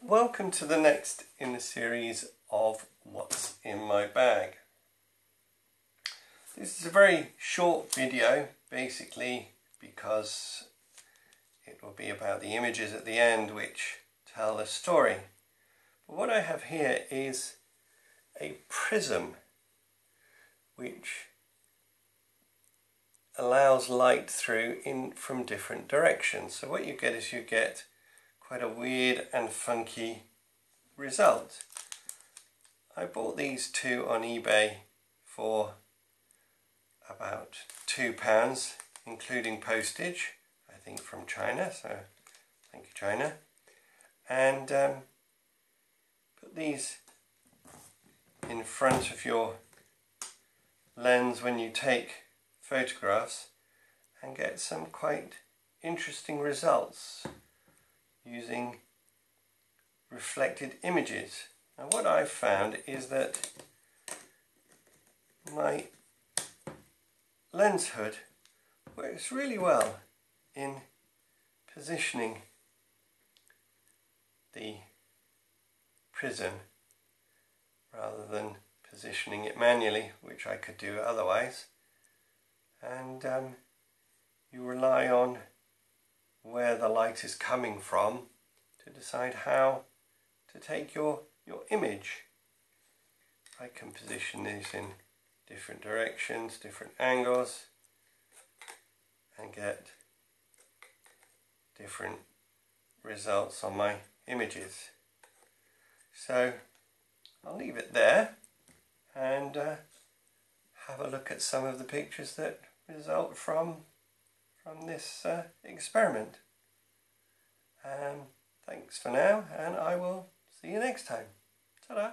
Welcome to the next in the series of What's in My Bag. This is a very short video basically because it will be about the images at the end which tell a story. But what I have here is a prism which allows light through in from different directions. So what you get is you get quite a weird and funky result. I bought these two on eBay for about two pounds including postage I think from China so thank you China and um, put these in front of your lens when you take photographs and get some quite interesting results using reflected images. Now what I've found is that my lens hood works really well in positioning the prism rather than positioning it manually which I could do otherwise and um, you rely on where the light is coming from to decide how to take your, your image. I can position these in different directions, different angles and get different results on my images. So I'll leave it there and uh, have a look at some of the pictures that result from from this uh, experiment. Um, thanks for now and I will see you next time. Ta-da!